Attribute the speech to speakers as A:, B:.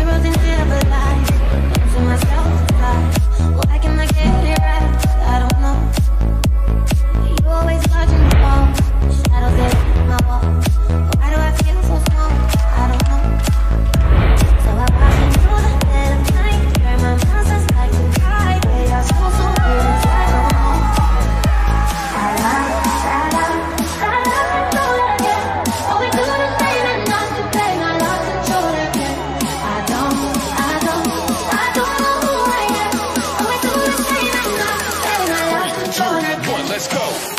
A: Everything's for lies turn and one. Let's go.